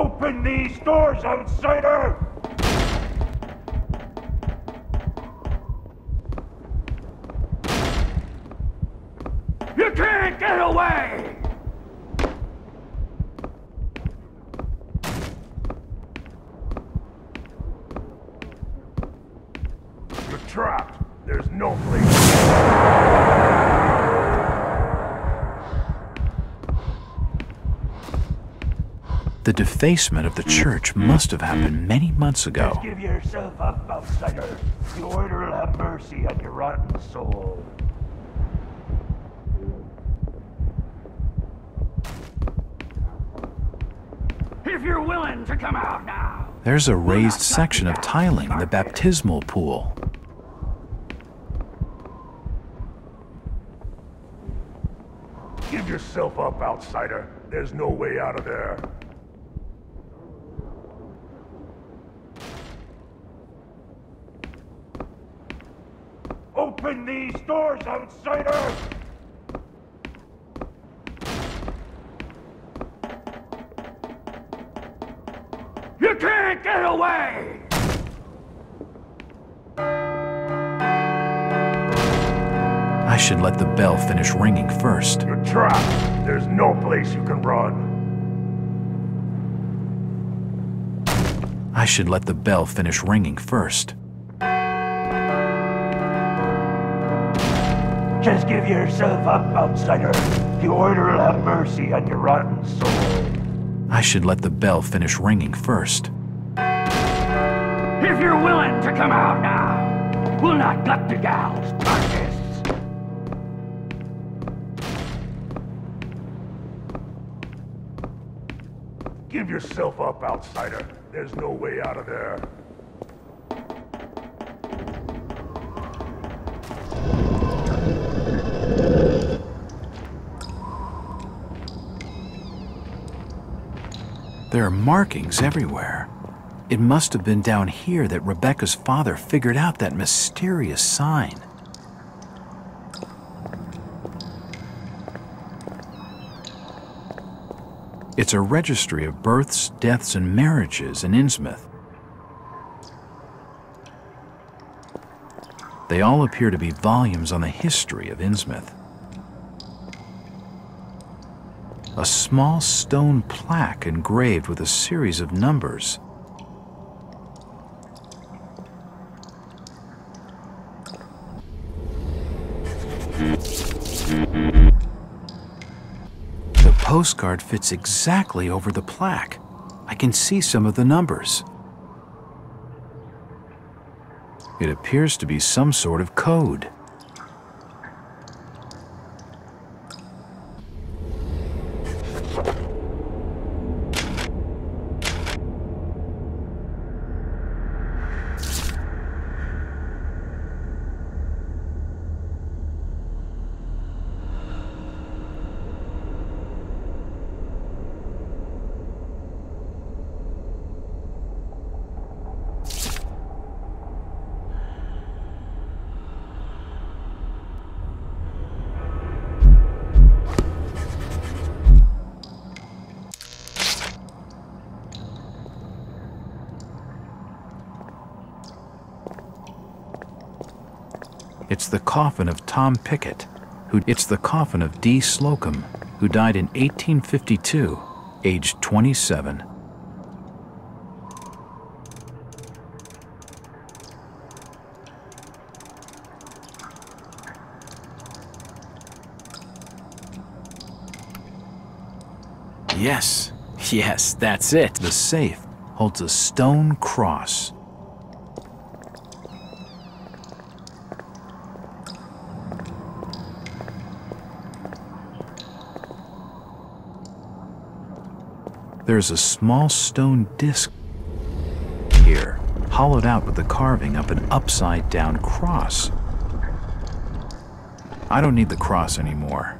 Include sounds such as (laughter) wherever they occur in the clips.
Open these doors, outsider! You can't get away! The defacement of the church must have happened many months ago. Just give yourself up, outsider. The order will have mercy on your rotten soul. If you're willing to come out now. There's a raised section of tiling in the baptismal pool. Give yourself up, outsider. There's no way out of there. Open these doors, outsider! You can't get away! I should let the bell finish ringing first. You're trapped. There's no place you can run. I should let the bell finish ringing first. Just give yourself up, outsider. The order will have mercy on your rotten soul. I should let the bell finish ringing first. If you're willing to come out now, we'll not gut the gal's carcass. Give yourself up, outsider. There's no way out of there. There are markings everywhere. It must have been down here that Rebecca's father figured out that mysterious sign. It's a registry of births, deaths, and marriages in Innsmouth. They all appear to be volumes on the history of Innsmouth. A small stone plaque engraved with a series of numbers. The postcard fits exactly over the plaque. I can see some of the numbers. It appears to be some sort of code. It's the coffin of Tom Pickett, who it's the coffin of D. Slocum, who died in 1852, aged 27. Yes, yes, that's it. The safe holds a stone cross. There's a small stone disc here, hollowed out with the carving of an upside down cross. I don't need the cross anymore.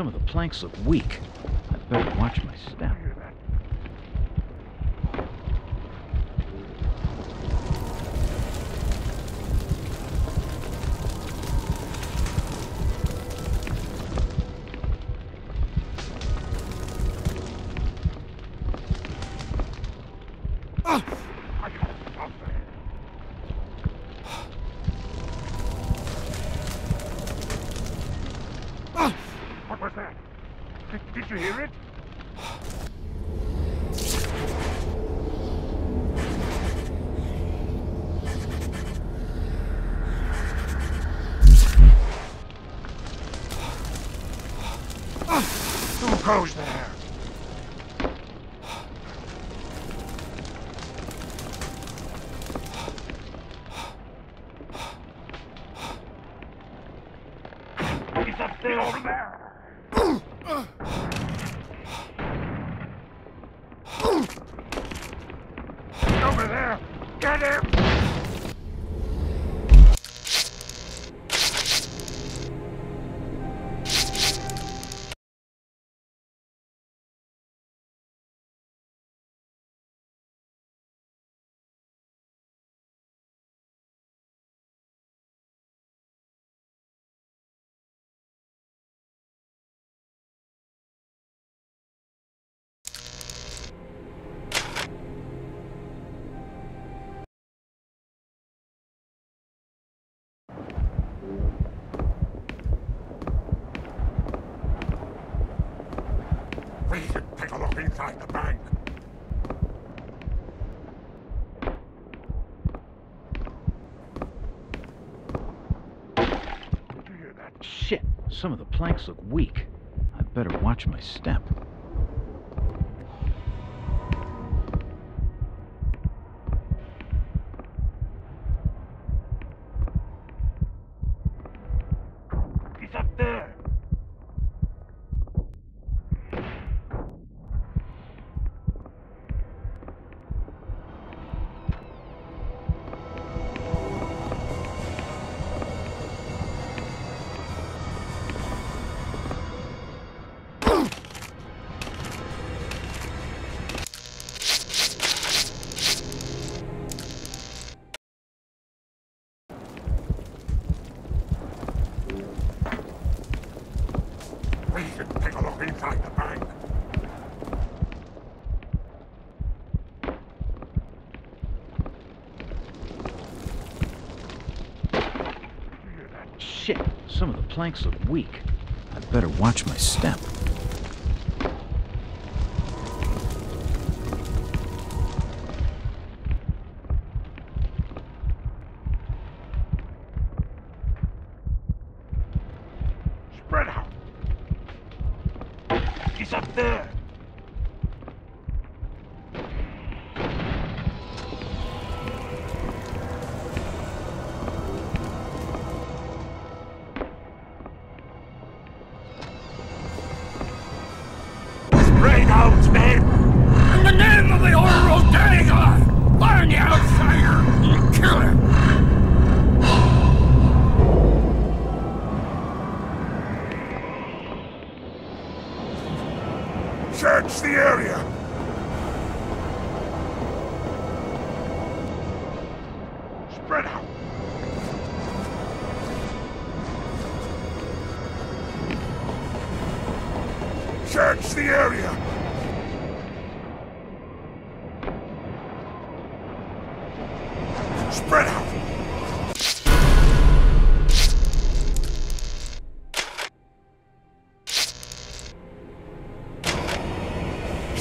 Some of the planks look weak. I better watch my step. Close that. attack the bank. Shit, some of the planks look weak. I better watch my step. Some of the planks look weak. I'd better watch my step.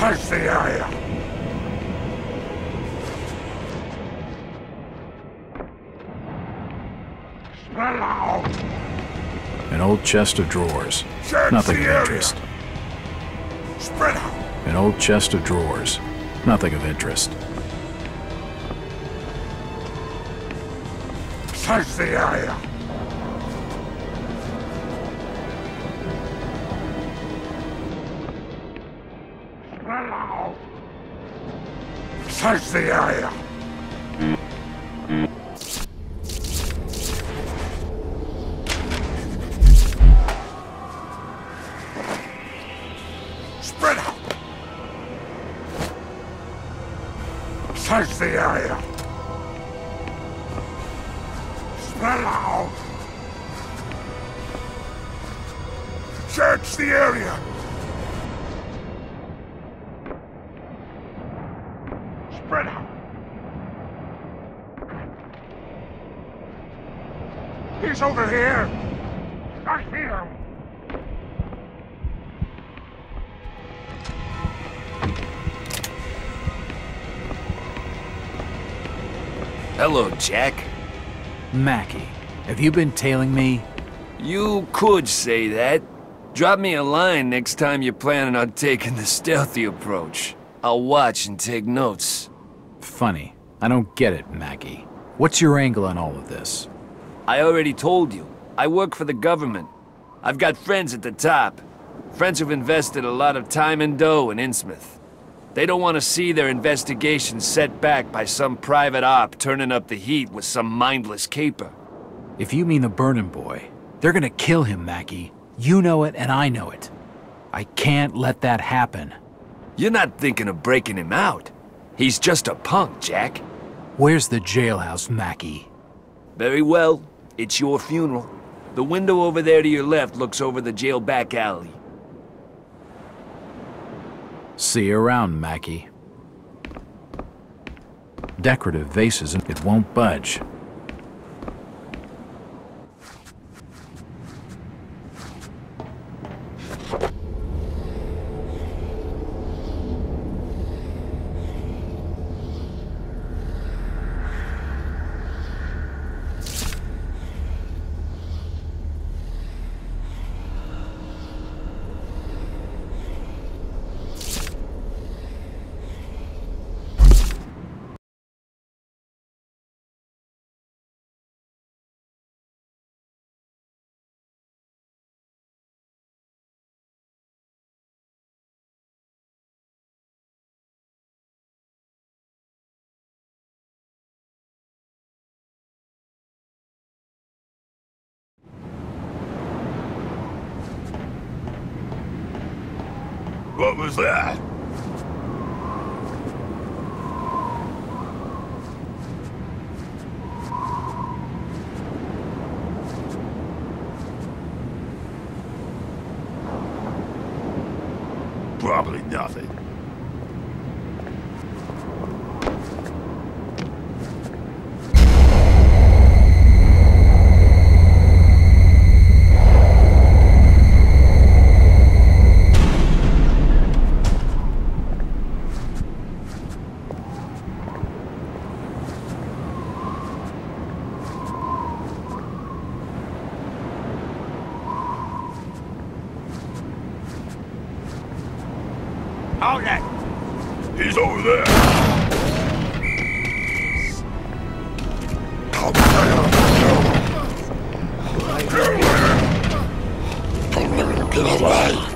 Search the area! Spread out! An old chest of drawers. Search Nothing of interest. Spread out! An old chest of drawers. Nothing of interest. Search the area! Search the area! Spread out! Search the area! Spread out! Search the area! Spread out! He's over here! I hear him! Hello, Jack. Mackie, have you been tailing me? You could say that. Drop me a line next time you're planning on taking the stealthy approach. I'll watch and take notes. Funny. I don't get it, Mackie. What's your angle on all of this? I already told you. I work for the government. I've got friends at the top. Friends who've invested a lot of time and dough in Innsmouth. They don't want to see their investigation set back by some private op turning up the heat with some mindless caper. If you mean the Burning Boy, they're gonna kill him, Mackie. You know it, and I know it. I can't let that happen. You're not thinking of breaking him out. He's just a punk, Jack. Where's the jailhouse, Mackie? Very well. It's your funeral. The window over there to your left looks over the jail back alley. See you around, Mackie. Decorative vases, and it won't budge. What was that? Probably nothing. Away! Probably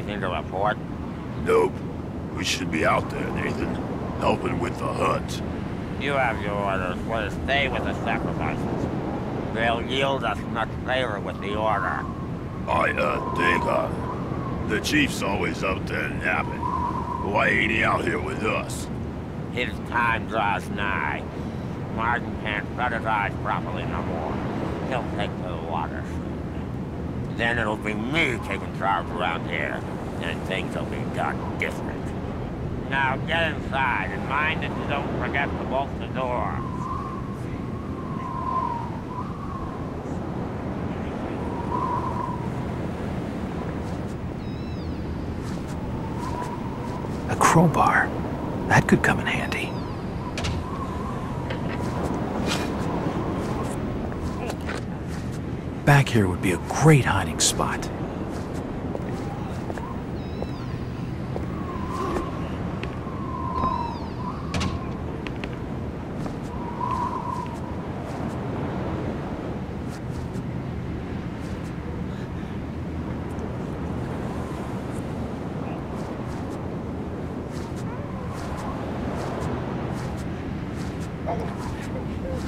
anything to report? Nope. We should be out there, Nathan. Helping with the hunt. You have your orders. We'll stay with the sacrifices. They'll yield us much favor with the order. I, uh, think, uh, the chief's always out there napping. Why ain't he out here with us? His time draws nigh. Martin can't shut his eyes properly no more. He'll take to the water. Then it'll be me taking charge around here, and things will be done different. Now get inside, and mind that you don't forget to bolt the door. A crowbar. That could come in handy. Back here would be a great hiding spot.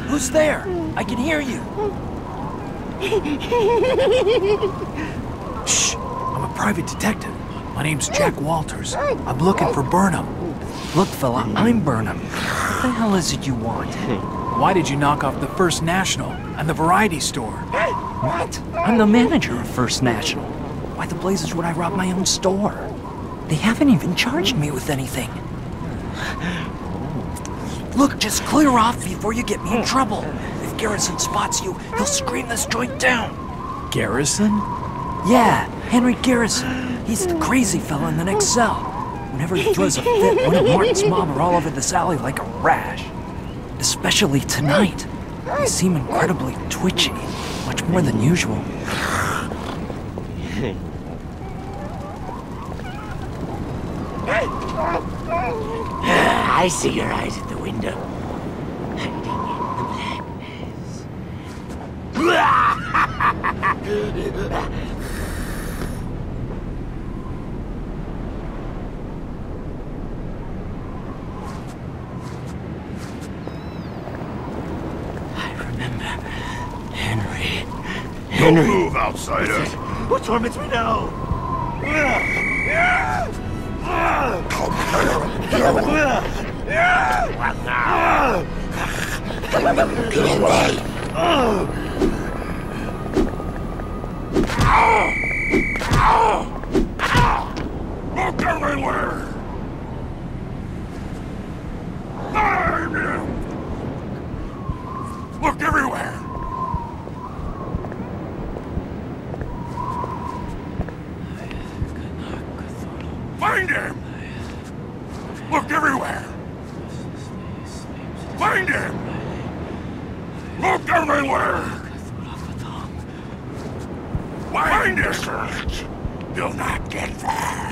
Who's there? I can hear you. Shh! I'm a private detective. My name's Jack Walters. I'm looking for Burnham. Look, fella, I'm Burnham. What the hell is it you want? Why did you knock off the First National and the variety store? What? I'm the manager of First National. Why the blazes would I rob my own store? They haven't even charged me with anything. Look, just clear off before you get me in trouble. If Garrison spots you, he'll scream this joint down. Garrison? Yeah, Henry Garrison. He's the crazy fella in the next cell. Whenever he throws a fit, one of Martin's mob are all over this alley like a rash. Especially tonight. They seem incredibly twitchy, much more than usual. (laughs) I see your eyes at the window. Hiding in the blackness. I remember Henry. Don't move, outsider. What torments me now? What now? Get away. Look everywhere. Find him. Look everywhere. Find him. Look everywhere. Find him. Look everywhere. dinosaurs! You'll not get far.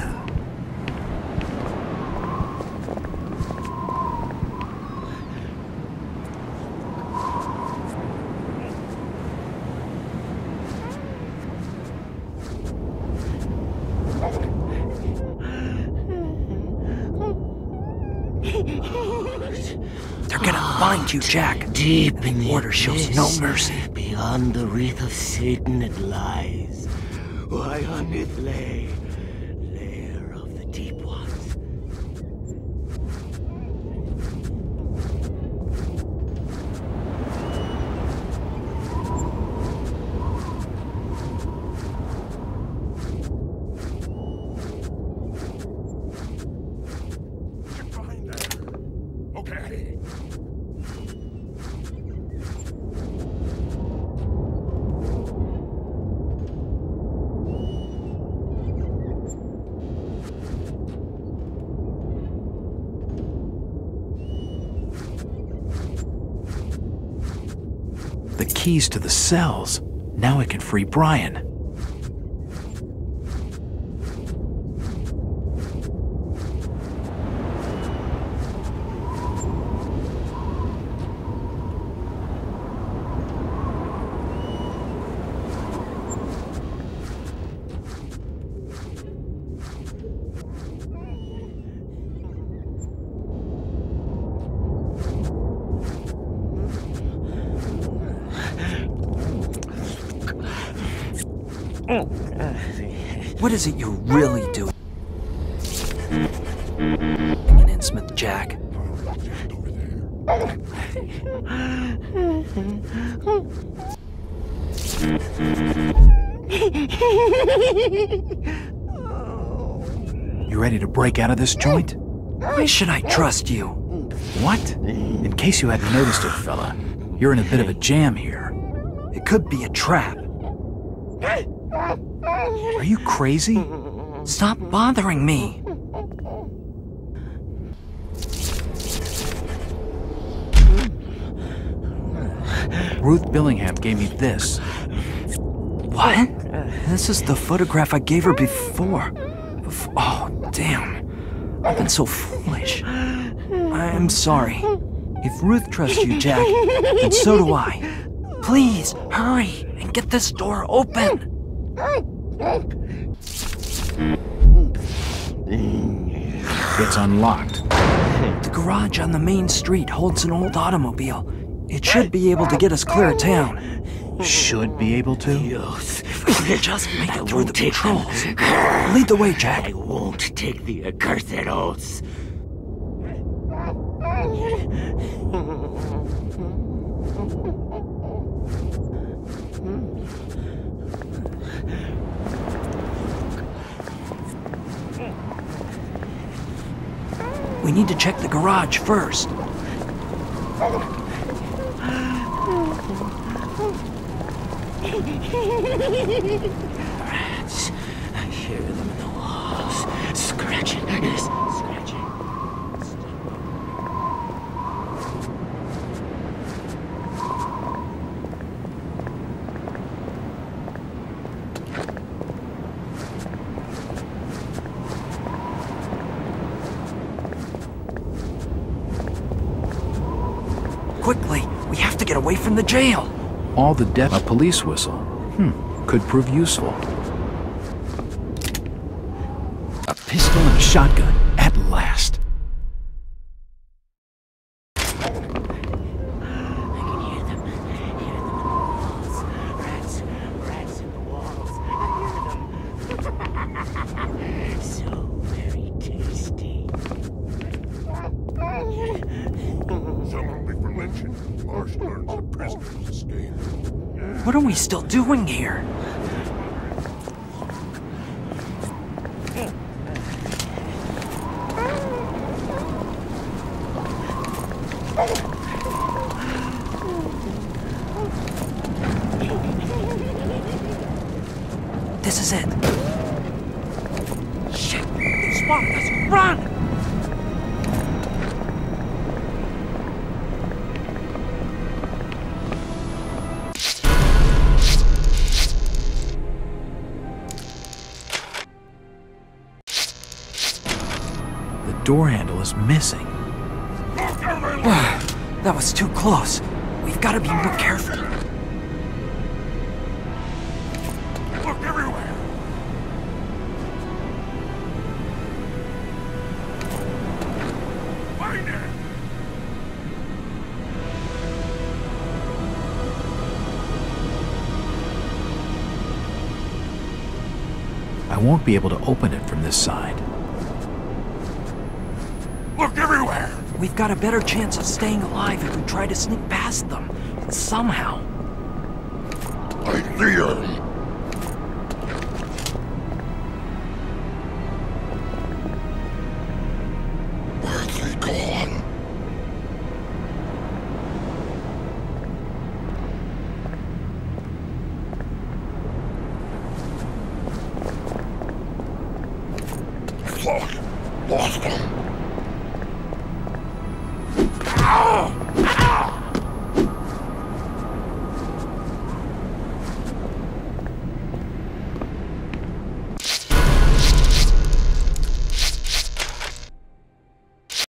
They're gonna ah, find you, Jack. Deep in the water shows no mercy. Beyond the wreath of Satan it lies. Why on it lay, lair of the deep ones. Get behind there. Okay. The keys to the cells. Now I can free Brian. What is it you're really doing? In Innsmouth, Jack. You ready to break out of this joint? Why should I trust you? What? In case you hadn't noticed it, fella, you're in a bit of a jam here. It could be a trap. Are you crazy? Stop bothering me. Ruth Billingham gave me this. What? This is the photograph I gave her before. Bef- Oh, damn. I've been so foolish. I'm sorry. If Ruth trusts you, Jack, then so do I. Please, hurry and get this door open. It's unlocked. The garage on the main street holds an old automobile. It should be able to get us clear of town. Should be able to. If we could just make it through the won't them. patrols. Lead the way, Jack. I won't take the accursed oaths. We need to check the garage first. (laughs) Rats. I hear them in the walls. Scratching. Quickly, we have to get away from the jail. All the de- a police whistle. Hmm, could prove useful. A pistol and a shotgun, This is it. Shit! They spotted us! Run! The door handle is missing. That was too close. We've got to be more careful. Look everywhere! Find it! I won't be able to open it from this side. Look everywhere! We've got a better chance of staying alive if we try to sneak past them. Somehow. I see!